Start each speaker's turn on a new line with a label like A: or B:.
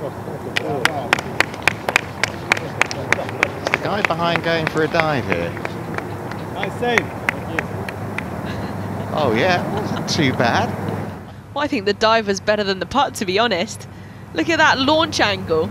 A: Is the guy behind going for a dive here?
B: Nice save.
A: Oh yeah, wasn't too bad.
C: Well, I think the dive was better than the putt, to be honest. Look at that launch angle.